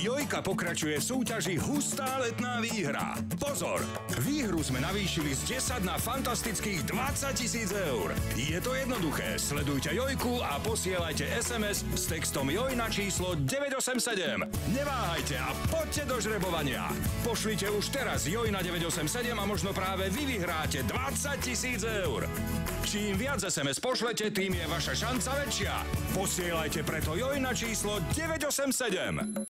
Jojka pokračuje v súťaži Hustá letná výhra. Pozor! Výhru sme navýšili z 10 na fantastických 20 tisíc eur. Je to jednoduché. Sledujte Jojku a posielajte SMS s textom Joj na číslo 987. Neváhajte a poďte do žrebovania. Pošlite už teraz Joj na 987 a možno práve vy vyhráte 20 tisíc eur. Čím viac SMS pošlete, tým je vaša šanca väčšia. Posielajte preto Joj na číslo 987.